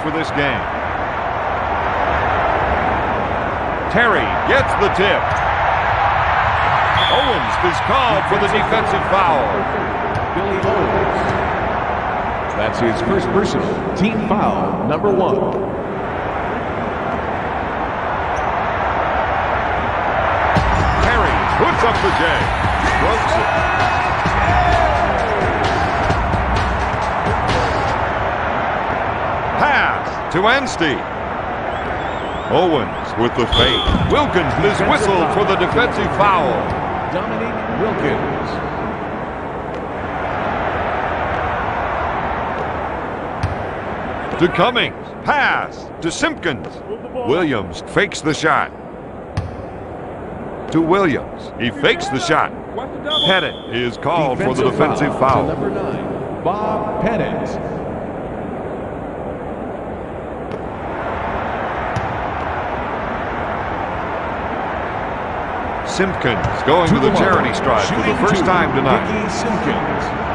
for this game. Terry gets the tip. Owens is called for the defensive foul. Billy Owens. That's his first personal team foul, number one. Terry puts up the J. Strokes it. To Anstey. Owens with the fake. Wilkins is whistled for the defensive foul. Dominique Wilkins. To Cummings. Pass to Simpkins. Williams fakes the shot. To Williams. He fakes the shot. Pettit is called for the defensive to foul. number nine, Bob Pettit. Simpkins going to the charity stripe for the first time tonight. Ricky Simpkins.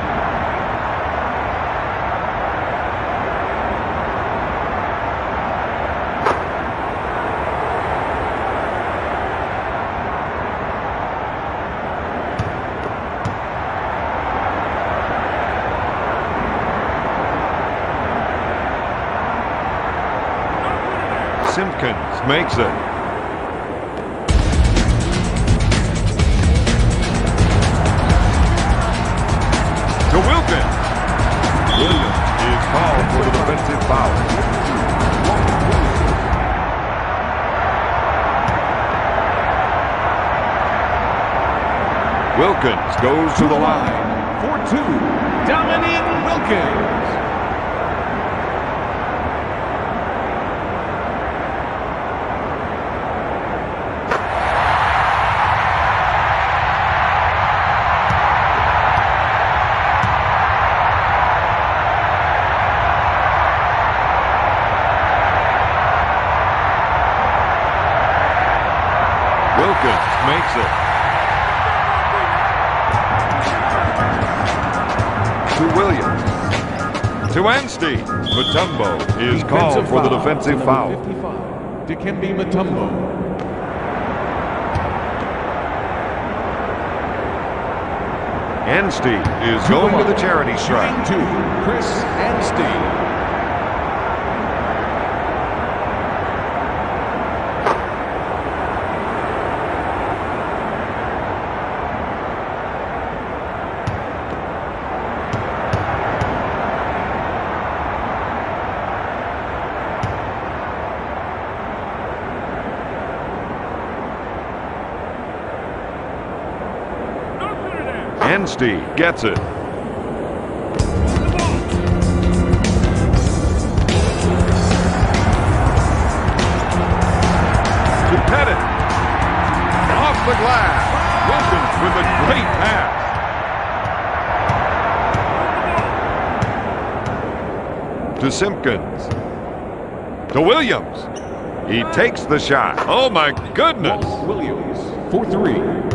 Simpkins makes it. Wilkins. Williams is called for the defensive foul. Wilkins goes to the line. For two, Dominique Wilkins. Wilkins makes it. To Williams. To Anstey. Mutombo is called for the defensive foul. number 55, Dikembe Mutombo. Anstey is going to the charity stripe. Chris Anstey. Anstey gets it. To Pettit. Off the glass. Wilson with a great pass. to Simpkins. To Williams. He takes the shot. Oh, my goodness. Williams, for three.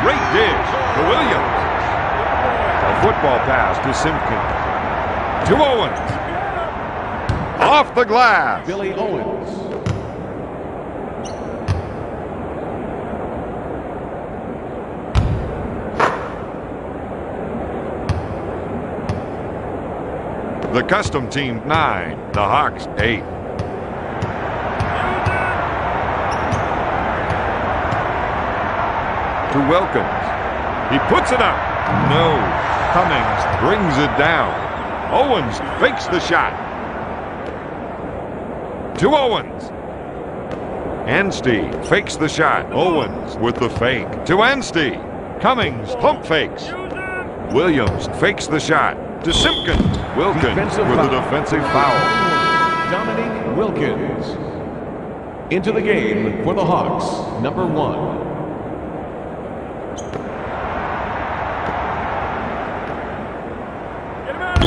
Great dish to Williams. A football pass to Simpkins. To Owens. Off the glass. Billy Owens. The custom team nine. The Hawks eight. To Wilkins. He puts it up. No. Cummings brings it down. Owens fakes the shot. To Owens. Anstey fakes the shot. Owens with the fake. To Anstey. Cummings pump fakes. Williams fakes the shot. To Simpkins. Wilkins Defensive with a defensive foul. Dominique Wilkins. Into the game for the Hawks, number one.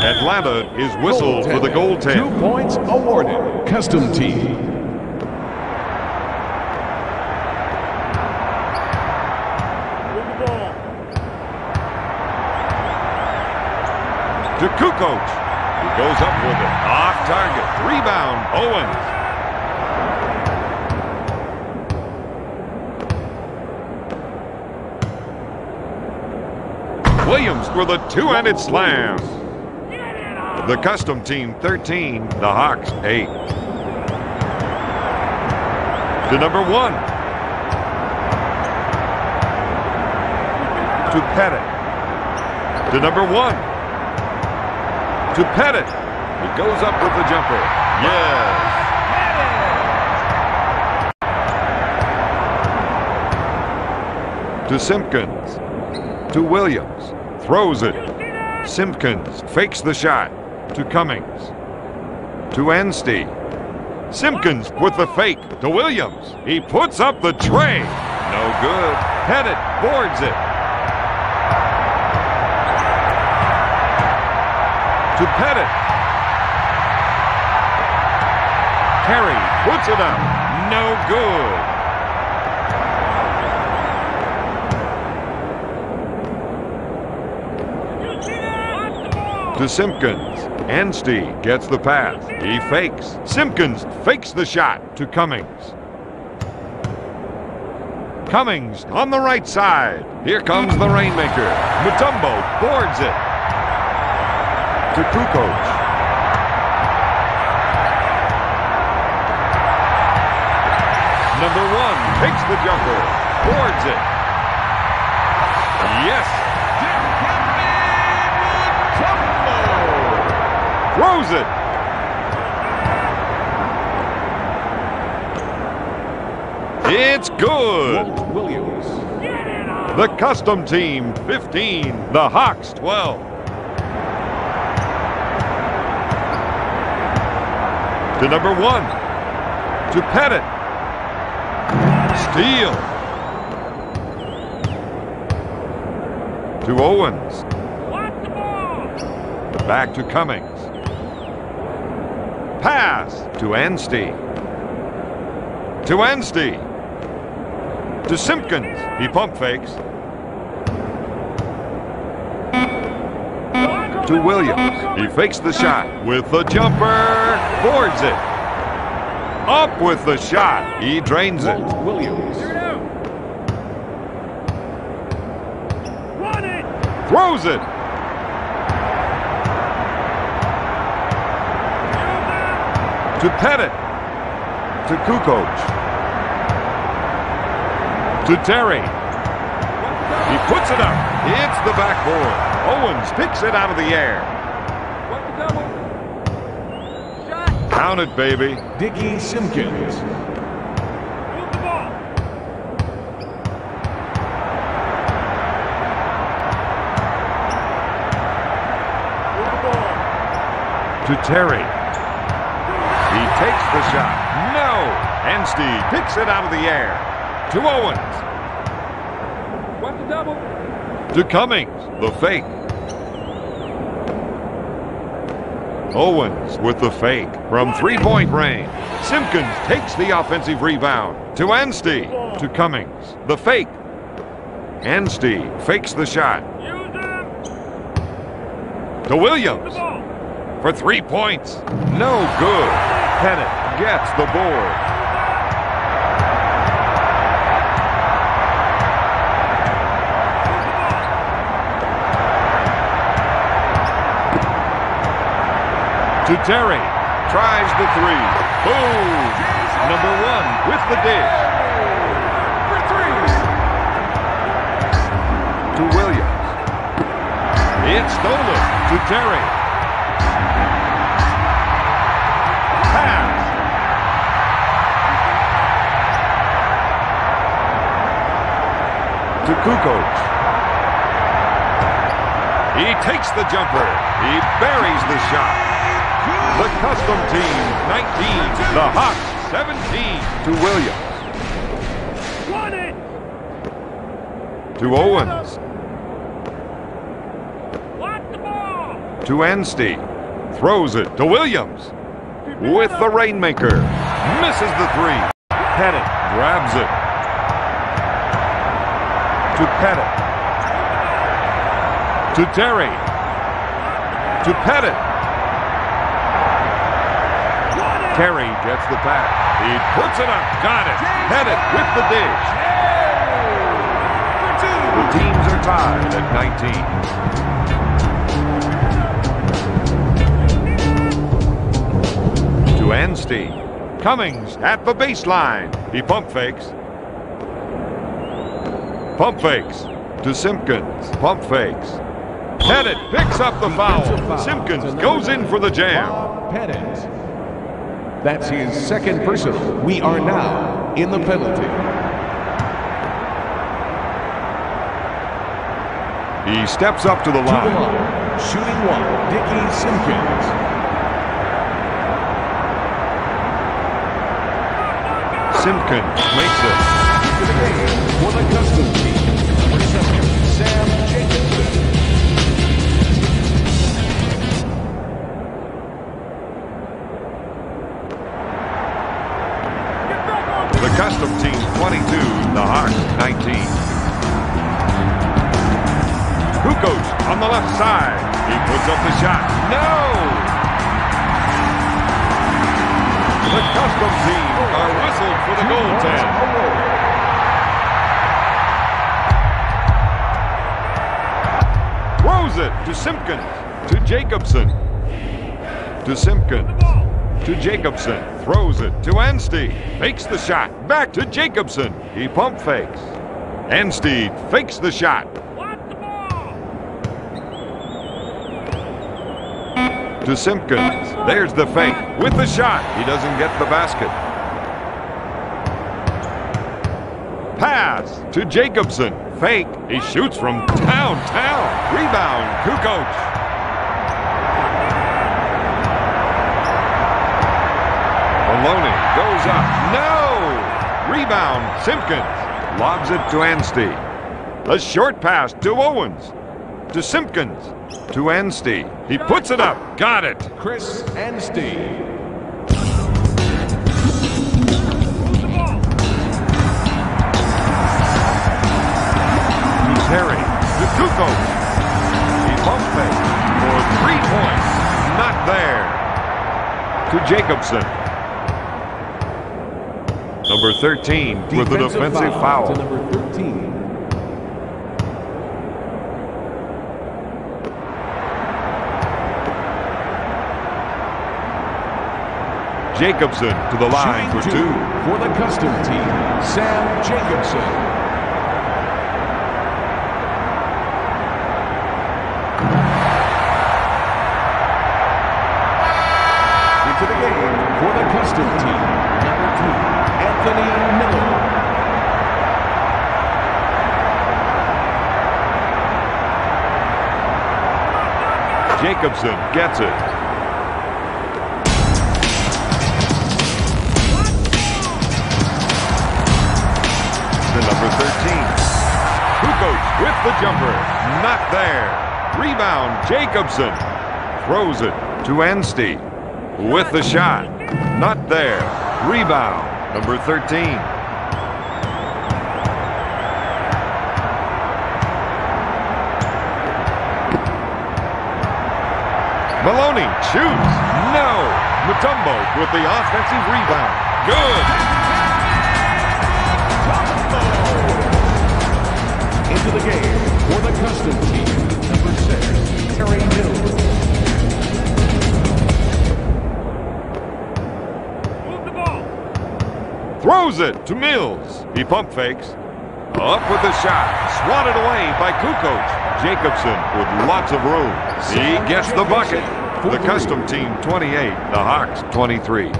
Atlanta is whistled for the a. Two points awarded. Custom team. To Kukoc, who goes up with it. Off target. Rebound, Owens. Williams for the two-handed slam. The custom team 13, the Hawks 8. To number one. To Pettit. To number one. To Pettit. He goes up with the jumper. Yes. To Simpkins. To Williams. Throws it. Simpkins fakes the shot. To Cummings. To Anstey. Simpkins with the fake to Williams. He puts up the tray. No good. Pettit boards it. To Pettit. Terry puts it up. No good. To Simpkins. Anstey gets the pass. He fakes. Simpkins fakes the shot to Cummings. Cummings on the right side. Here comes the Rainmaker. Mutombo boards it. To Kukoc. Number one takes the jumper. Boards it. Throws it. It's good. Walt Williams. The custom team 15, the Hawks 12. To number one. To Pettit. Steal. To Owens. Back to Cummings. Pass to Anstey. To Anstey. To Simpkins. He pump fakes. To Williams. He fakes the shot with the jumper. Boards it. Up with the shot. He drains it. Walt Williams. Throws it. To Pettit. To Kukoc. To Terry. He puts it up. Hits the backboard. Owens picks it out of the air. Count it, baby. Dickie Simpkins. To Terry. He takes the shot. No! Anstey picks it out of the air. To Owens. What the double? To Cummings. The fake. Owens with the fake from three-point range. Simpkins takes the offensive rebound. To Anstey. To Cummings. The fake. Anstey fakes the shot. To Williams. For three points. No good. Pettit gets the board. To Terry. Tries the three. Boom. Number one with the dish. To Williams. It's stolen. To Terry. To Kukoc. He takes the jumper. He buries the shot. The custom team 19. The Hawks 17. To Williams. One it. To Owens. To Anstey. Throws it to Williams. With the Rainmaker. Misses the three. Pettit grabs it. To Pettit. To Terry. to Pettit. Terry gets the pass. He puts it up. Got it. Pettit with the dish. The teams are tied at 19. To Anstey. Cummings at the baseline. He pump fakes. Pump fakes to Simpkins. Pump fakes. Pettit picks up the foul. Simpkins goes in for the jam. Pettit. That's his second personal. We are now in the penalty. He steps up to the To the line. line. Shooting one, Dickie Simpkins. Simpkins makes it. For the custom team. Seven, Sam Jacobson. The custom team 22, the Hawks 19. Kukoc on the left side. He puts up the shot. No! The custom team are whistled for the goaltend. Throws it to Simpkins. To Jacobson. To Simpkins. To Jacobson. Throws it to Anstey. Fakes the shot. Back to Jacobson. He pump fakes. Anstey fakes the shot. To Simpkins. There's the fake. With the shot. He doesn't get the basket. Pass to Jacobson. Fake. He shoots from downtown. Rebound. Kukoc. Maloney goes up. No! Rebound. Simpkins lobs it to Anstey. A short pass to Owens. To Simpkins. To Anstey. He puts it up. Got it. Chris Anstey. He pump fake for three points. Not there. To Jacobson. Number 13 with an Defensive offensive foul. To number 13. Jacobson to the line for two. for the custom team, Sam Jacobson. Anthony Miller. Jacobson gets it. The number 13. Kukoc with the jumper. Not there. Rebound, Jacobson. Throws it to Anstey. With the shot. Not there. Rebound, number 13. Maloney shoots. No. Mutombo with the offensive rebound. Good. Into the game for the custom team, number six, Terry Mills. Throws it to Mills. He pump fakes. Up with the shot. Swatted away by Kukoc. Jacobson with lots of room. He gets the bucket. The custom team 28, the Hawks 23.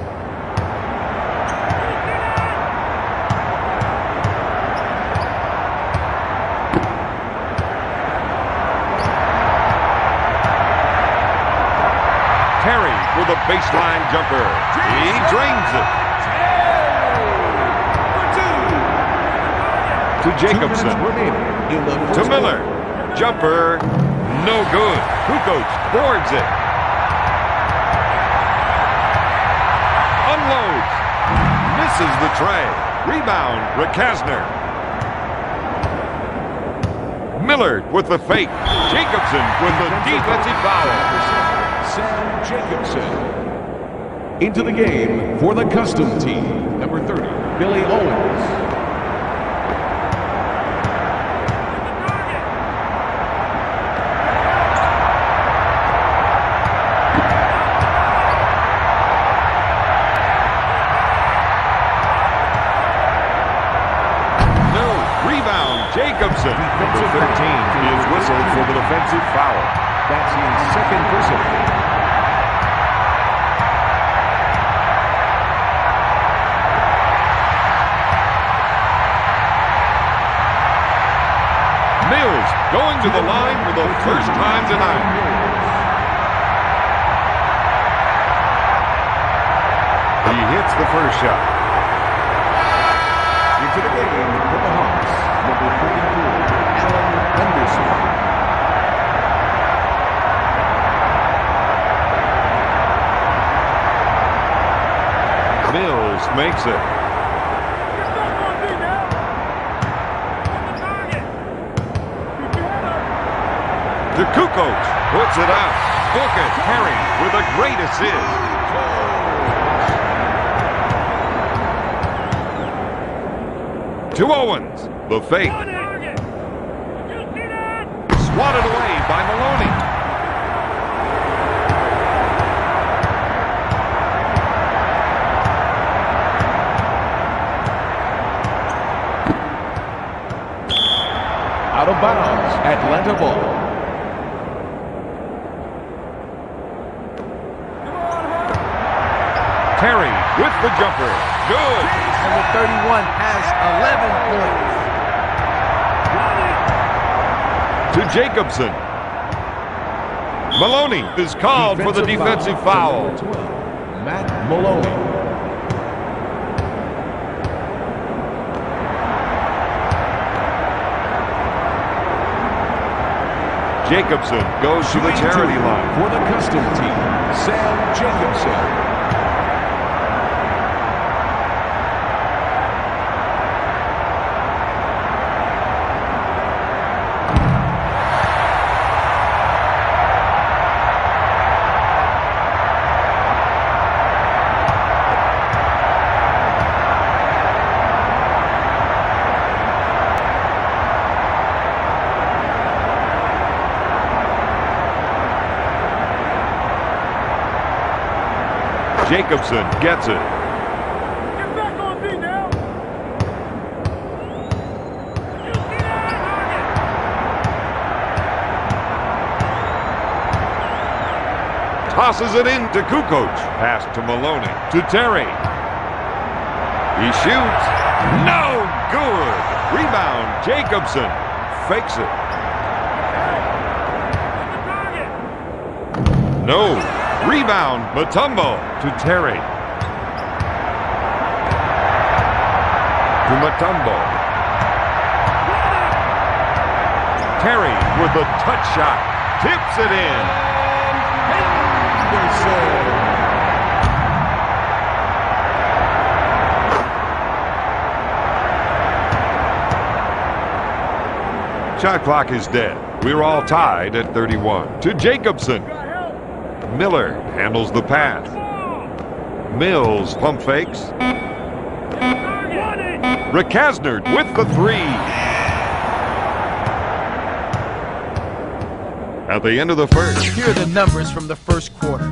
Terry with a baseline jumper. He drains it. To Jacobson. Two minutes remaining in the To Miller. Jumper. No good. Kukoc boards it. Unloads. Misses the tray. Rebound. Rakasner. Miller with the fake. Jacobson with the defensive foul. Sam Jacobson. Into the game for the custom team, number 30, Billy Owens. Going to the line for the first time tonight. He hits the first shot. Into the game for the Hawks, number 44, Alan Henderson. Mills makes it. The Kukoc puts it out. Book it, Harry with a great assist. To Owens, the fake. Swatted away by Maloney. Out of bounds, Atlanta ball. Terry with the jumper. Good. Number 31 has 11 points. To Jacobson. Maloney is called for the defensive foul. Number 12, Matt Maloney. Jacobson goes to the charity line. For the custom team, Sam Jacobson. Jacobson gets it. Get back on me now. You see Tosses it in to Kukoc. Pass to Maloney. To Terry. He shoots. No good. Rebound. Jacobson fakes it. No. Rebound. Mutombo to Terry. To Mutombo. Terry with the touch shot. Tips it in. Shot clock is dead. We're all tied at 31. To Jacobson. Miller handles the pass. Mills pump fakes. Rakasnert with the three. At the end of the first. Here are the numbers from the first quarter.